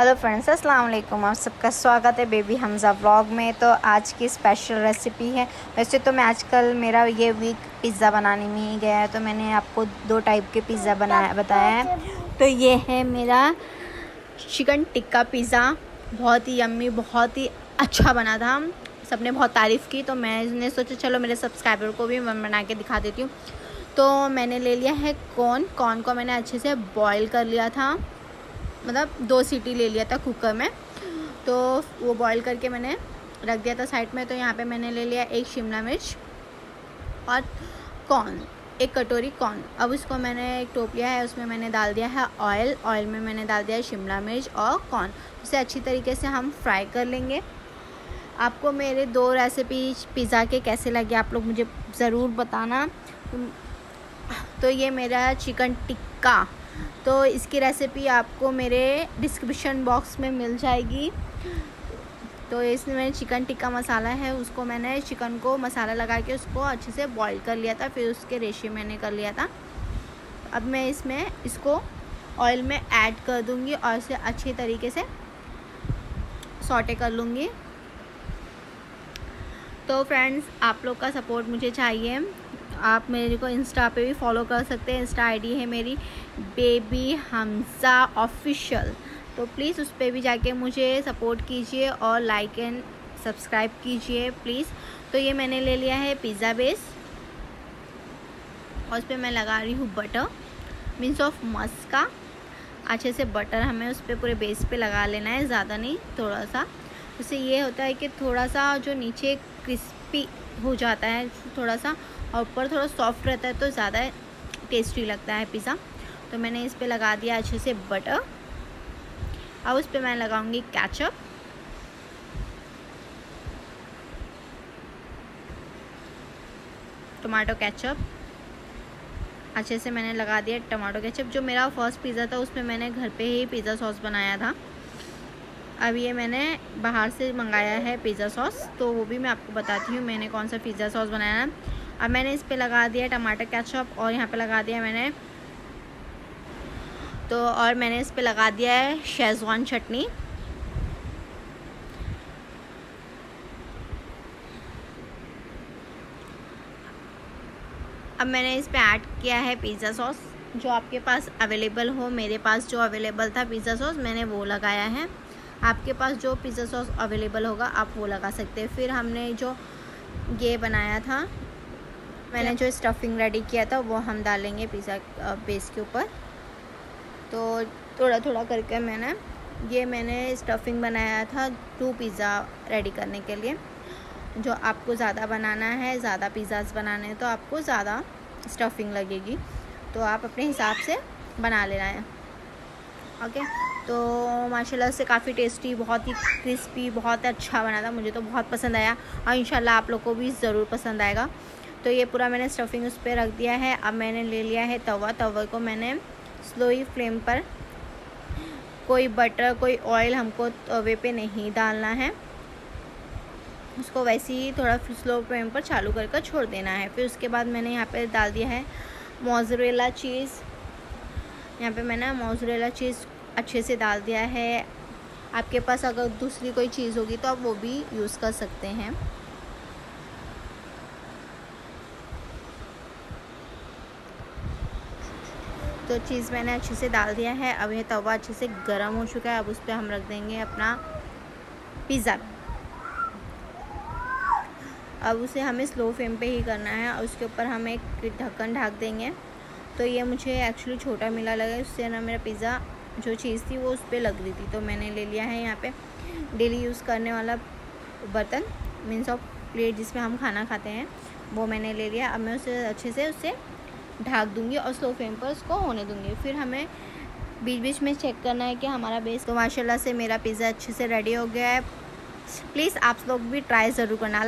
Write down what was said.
Hello friends अस्सलाम वालेकुम आप सबका स्वागत है बेबी हमज़ा व्लॉग में। तो आज की स्पेशल रेसिपी है। वैसे तो मैं आजकल मेरा ये वीक पिज़्ज़ा बनाने में ही गया है। तो मैंने आपको दो टाइप के पिज़्ज़ा बनाया, बताया है। तो ये है मेरा चिकन टिक्का पिज़्ज़ा बहुत ही यम्मी बहुत ही अच्छा बना था। सबने बहुत तारीफ़ की तो मैंने सोचा, चलो मेरे सब्सक्राइबर को भी मैं बना के दिखा देती हूँ। तो मैंने ले लिया है कॉर्न कॉर्न को मैंने अच्छे से बॉयल कर लिया था। मतलब दो सीटी ले लिया था कुकर में। तो वो बॉईल करके मैंने रख दिया था साइड में तो यहाँ पे मैंने ले लिया एक शिमला मिर्च और कॉर्न एक कटोरी कॉर्न अब उसको मैंने एक टोप लिया है, उसमें मैंने डाल दिया है ऑयल ऑयल में मैंने डाल दिया है शिमला मिर्च और कॉर्न उसे अच्छी तरीके से हम फ्राई कर लेंगे। आपको मेरे दो रेसिपी पिज़्ज़ा के कैसे लगे, आप लोग मुझे ज़रूर बताना। तो ये मेरा चिकन टिक्का तो इसकी रेसिपी आपको मेरे डिस्क्रिप्शन बॉक्स में मिल जाएगी। तो इसमें मैंने चिकन टिक्का मसाला है, उसको मैंने चिकन को मसाला लगा के उसको अच्छे से बॉईल कर लिया था, फिर उसके रेशे मैंने कर लिया था। अब मैं इसमें, इसको ऑयल में ऐड कर दूँगी और इसे अच्छी तरीके से सॉटे कर लूँगी। तो फ्रेंड्स आप लोग का सपोर्ट मुझे चाहिए। आप मेरे को इंस्टा पे भी फॉलो कर सकते हैं। इंस्टा आईडी है मेरी बेबी हमज़ा ऑफिशियल तो प्लीज़ उस पर भी जाके मुझे सपोर्ट कीजिए और लाइक एंड सब्सक्राइब कीजिए प्लीज़ तो ये मैंने ले लिया है पिज़्ज़ा बेस और उस पर मैं लगा रही हूँ बटर मीन्स ऑफ़ मस्का अच्छे से बटर हमें उस पर पूरे बेस पे लगा लेना है, ज़्यादा नहीं थोड़ा सा उससे ये होता है कि थोड़ा सा जो नीचे क्रिस्पी हो जाता है थोड़ा सा और ऊपर थोड़ा सॉफ्ट रहता है तो ज़्यादा टेस्टी लगता है पिज़्ज़ा। तो मैंने इस पर लगा दिया अच्छे से बटर। अब उस पर मैं लगाऊँगी कैचअप। टमाटो केचप अच्छे से मैंने लगा दिया टमाटो केचप जो मेरा फ़र्स्ट पिज़्ज़ा था, उसमें मैंने घर पे ही पिज़्ज़ा सॉस बनाया था। अब ये मैंने बाहर से मंगाया है पिज़्ज़ा सॉस तो वो भी मैं आपको बताती हूँ, मैंने कौन सा पिज़्ज़ा सॉस बनाया है। अब मैंने इस पर लगा दिया टमाटर केचप और यहाँ पे लगा दिया मैंने तो और मैंने इस पर लगा दिया है शेजवान चटनी। अब मैंने इस पर ऐड किया है पिज़्ज़ा सॉस, जो आपके पास अवेलेबल हो। मेरे पास जो अवेलेबल था पिज़्ज़ा सॉस, मैंने वो लगाया है। आपके पास जो पिज़्ज़ा सॉस अवेलेबल होगा, आप वो लगा सकते हैं। फिर हमने जो ये बनाया था मैंने जो स्टफिंग रेडी किया था, वो हम डालेंगे पिज़्ज़ा बेस के ऊपर। तो थोड़ा थोड़ा करके मैंने, ये मैंने स्टफिंग बनाया था टू पिज़्ज़ा रेडी करने के लिए। जो आपको ज़्यादा बनाना है, ज़्यादा पिज़्ज़ाज बनाने हैं तो आपको ज़्यादा स्टफिंग लगेगी। तो आप अपने हिसाब से बना लेना है। ओके तो माशाल्लाह से काफ़ी टेस्टी बहुत ही क्रिस्पी बहुत अच्छा बना था। मुझे तो बहुत पसंद आया और इंशाल्लाह आप लोग को भी ज़रूर पसंद आएगा। तो ये पूरा मैंने स्टफिंग उस पर रख दिया है। अब मैंने ले लिया है तवा। तवा को मैंने स्लो ही फ्लेम पर कोई बटर कोई ऑयल हमको तवे पे नहीं डालना है। उसको वैसे ही थोड़ा स्लो फ्लेम पर चालू कर कर छोड़ देना है। फिर उसके बाद मैंने यहाँ पे डाल दिया है मोजरेला चीज़ यहाँ पे मैंने मोजरेला चीज़ अच्छे से डाल दिया है। आपके पास अगर दूसरी कोई चीज़ होगी तो आप वो भी यूज़ कर सकते हैं। तो चीज़ मैंने अच्छे से डाल दिया है। अब यह तवा अच्छे से गर्म हो चुका है। अब उस पर हम रख देंगे अपना पिज़्ज़ा। अब उसे हमें स्लो फ्लेम पे ही करना है और उसके ऊपर हम एक ढक्कन ढाक देंगे। तो ये मुझे एक्चुअली छोटा मिला लगा उससे ना मेरा पिज़्ज़ा जो चीज़ थी वो उस पर लग रही थी। तो मैंने ले लिया है यहाँ पे डेली यूज़ करने वाला बर्तन, मीन्स ऑफ़ प्लेट जिसमें हम खाना खाते हैं, वो मैंने ले लिया। अब मैं उसे अच्छे से उससे ढाक दूँगी और स्लो फ्लेम पर उसको होने दूँगी। फिर हमें बीच बीच में चेक करना है कि हमारा बेस तो माशाल्लाह से मेरा पिज़्ज़ा अच्छे से रेडी हो गया है। प्लीज़ आप लोग भी ट्राई ज़रूर करना।